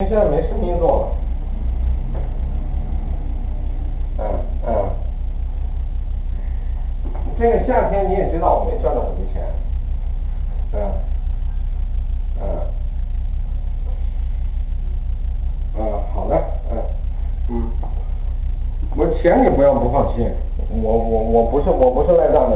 现在没声音做了。嗯嗯。这个夏天你也知道我没赚到什么钱。嗯。嗯。嗯，好的，嗯。嗯。我钱你不要不放心，我我我不是我不是赖账的。